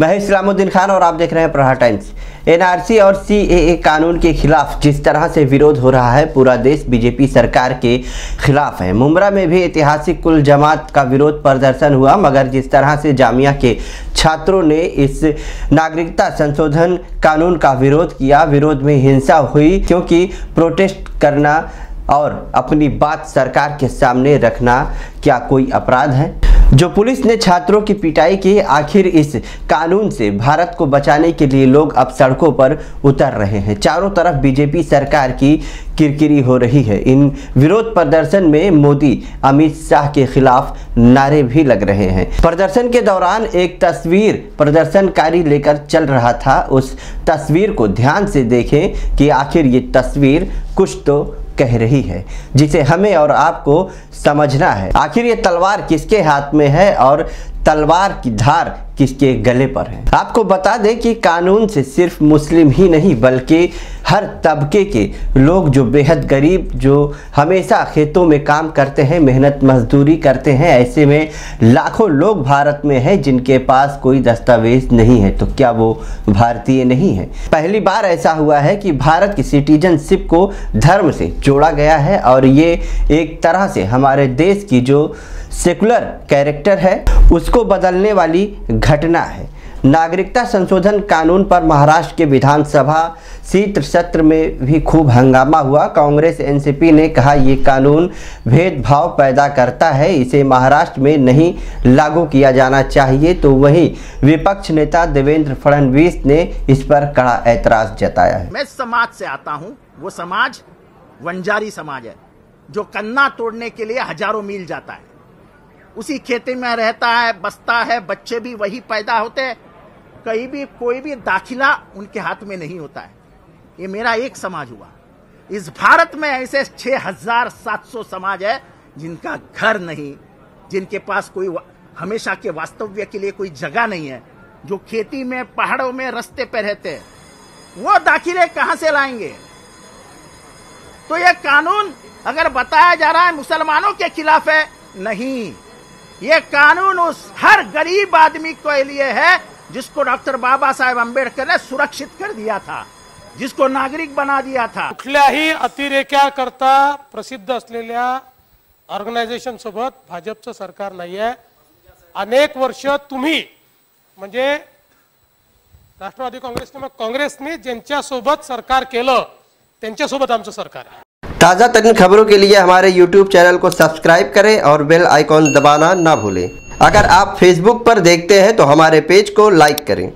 मैं इस्लामुद्दीन खान और आप देख रहे हैं प्रहार टाइम्स। एनआरसी और सीएए कानून के खिलाफ जिस तरह से विरोध हो रहा है, पूरा देश बीजेपी सरकार के खिलाफ है। मुमरा में भी ऐतिहासिक कुल जमात का विरोध प्रदर्शन हुआ, मगर जिस तरह से जामिया के छात्रों ने इस नागरिकता संशोधन कानून का विरोध किया, विरोध में हिंसा हुई, क्योंकि प्रोटेस्ट करना और अपनी बात सरकार के सामने रखना क्या कोई अपराध है? जो पुलिस ने छात्रों की पिटाई की आखिर इस कानून से भारत को बचाने के लिए लोग अब सड़कों पर उतर रहे हैं। चारों तरफ़ बीजेपी सरकार की किरकिरी हो रही है। इन विरोध प्रदर्शन में मोदी, अमित शाह के खिलाफ नारे भी लग रहे हैं। प्रदर्शन के दौरान एक तस्वीर प्रदर्शनकारी लेकर चल रहा था। उस तस्वीर को ध्यान से देखें कि आखिर ये तस्वीर कुछ तो कह रही है, जिसे हमें और आपको समझना है। आखिर ये तलवार किसके हाथ में है और तलवार की धार किसके गले पर है? आपको बता दें कि कानून से सिर्फ़ मुस्लिम ही नहीं, बल्कि हर तबके के लोग जो बेहद गरीब, जो हमेशा खेतों में काम करते हैं, मेहनत मजदूरी करते हैं, ऐसे में लाखों लोग भारत में हैं जिनके पास कोई दस्तावेज़ नहीं है। तो क्या वो भारतीय नहीं है? पहली बार ऐसा हुआ है कि भारत की सिटीजनशिप को धर्म से जोड़ा गया है और ये एक तरह से हमारे देश की जो सेकुलर कैरेक्टर है, उसको बदलने वाली घटना है। नागरिकता संशोधन कानून पर महाराष्ट्र के विधानसभा शीत सत्र में भी खूब हंगामा हुआ। कांग्रेस, एनसीपी ने कहा, ये कानून भेदभाव पैदा करता है, इसे महाराष्ट्र में नहीं लागू किया जाना चाहिए। तो वहीं विपक्ष नेता देवेंद्र फडणवीस ने इस पर कड़ा ऐतराज जताया है। मैं समाज से आता हूँ, वो समाज वंजारी समाज है, जो कन्ना तोड़ने के लिए हज़ारों मील जाता है। उसी खेती में रहता है, बसता है, बच्चे भी वही पैदा होते हैं। कहीं भी, कोई भी दाखिला उनके हाथ में नहीं होता है। ये मेरा एक समाज हुआ। इस भारत में ऐसे छह हज़ार सात सौ समाज है जिनका घर नहीं, जिनके पास कोई हमेशा के वास्तव्य के लिए कोई जगह नहीं है, जो खेती में, पहाड़ों में, रस्ते पे रहते हैं। वो दाखिले कहाँ से लाएँगे? तो ये कानून अगर बताया जा रहा है मुसलमानों के खिलाफ है, नहीं। ये कानून उस हर गरीब आदमी के लिए है जिसको डॉक्टर बाबा साहेब अंबेडकर ने सुरक्षित कर दिया था जिसको नागरिक बना दिया था। कुठल्याही अतिरेक्याकरता प्रसिद्ध असलेल्या ऑर्गनायझेशन सोबत भाजपचं सरकार नाहीये. अनेक वर्ष तुम्ही म्हणजे राष्ट्रवादी काँग्रेसने मग काँग्रेसने ज्यांच्यासोबत सरकार केलं त्यांच्यासोबत आमचं सरकार आहे. ताज़ा तरीन खबरों के लिए हमारे YouTube चैनल को सब्सक्राइब करें और बेल आइकॉन दबाना ना भूलें। अगर आप फेसबुक पर देखते हैं तो हमारे पेज को लाइक करें।